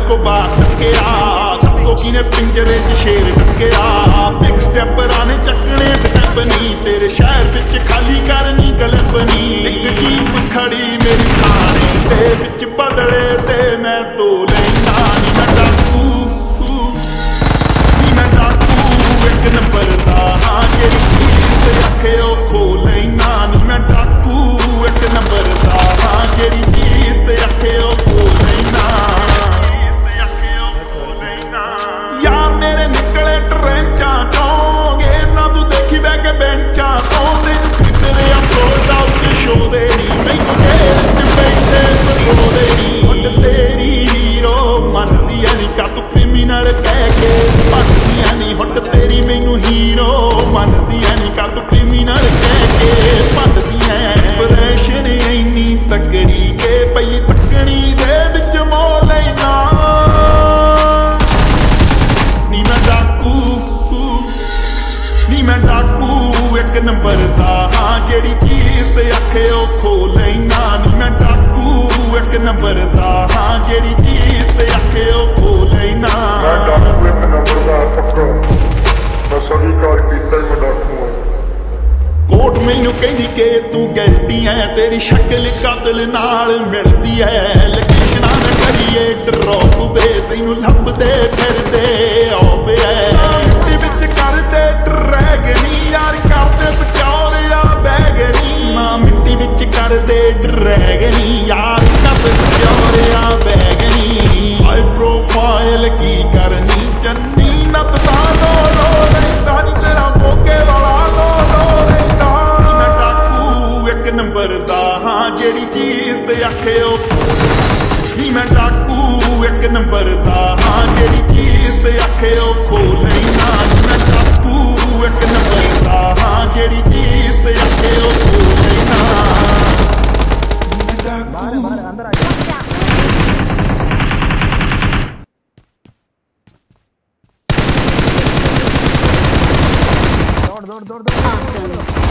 ਕੋ ਬਾਤ ਟੱਕਿਆ ਦੱਸੋ ਕਿਨੇ ਪਿੰਜਰੇ 'ਚ ਸ਼ੇਰ ਟੱਕਿਆ ਬਿਗ ਸਟੈਪਰਾਂ ਨੇ ਚੱਕਣੇ ਸਟੈਪ ਨਹੀਂ ਤੇਰੇ ਸ਼ਹਿਰ ਵਿੱਚ ਖਾਲੀ ਕਰਨੀ ਕਲਪ ਨਹੀਂ ਇੱਕ ਜੀਪ ਖੜੀ ਮੇਰੀ ਥਾਣੇ ਦੇ ਵਿੱਚ ਬਦਲੇ ਤੇ ਮੈਂ ਤੋ ਤੱਕਣੀ ਦੇ ਵਿੱਚ ਮੋ ਲੈਣਾ। ਨੀ ਮੈਂ ਡਾਕੂ, ਨੀ ਮੈਂ ਡਾਕੂ, ਇੱਕ ਨੰਬਰ ਦਾ ਹਾਂ, ਜਿਹੜੀ ਚੀਜ਼ ਤੇ ਅੱਖਿਓ ਖੋ ਲੈਣਾ। ਨੀ ਮੈਂ ਡਾਕੂ, ਇੱਕ ਨੰਬਰ ਦਾ ਹਾਂ, ਜਿਹੜੀ ਚੀਜ਼ ਤੇ ਅੱਖਿਓ ਖੋ ਲੈਣਾ। ਮੈਨੂੰ ਕਹਿੰਦੀ ਕਿ ਤੂੰ ਗਲਤੀ ਐ, ਤੇਰੀ ਸ਼ਕਲ ਕਤਲ ਨਾਲ ਮਿਲਦੀ ਐ। ਲੋਕੇਸ਼ਨਾਂ ਨਾ ਕਰੀਏ ਡਰੋਪ ਵੇ, ਤੈਨੂੰ ਲੱਭਦੇ ਫਿਰਦੇ ਤੇ ਆਖਿਓ ਨੀ ਮੈਂ ਡਾਕੂ ਇੱਕ ਨੰਬਰ ਦਾ। ਹਾਂ ਜਿਹੜੀ ਚੀਜ਼ ਤੇ ਆਖਿਓ ਖੋ ਲੈਣਾ ਨੀ। ਮੈਂ ਡਾਕੂ ਇੱਕ ਨੰਬਰ ਦਾ। ਹਾਂ ਜਿਹੜੀ ਚੀਜ਼ ਤੇ ਆਖਿਓ ਖੋ ਲੈਣਾ ਨੀ। ਮੈਂ ਡਾਕੂ। Awesome.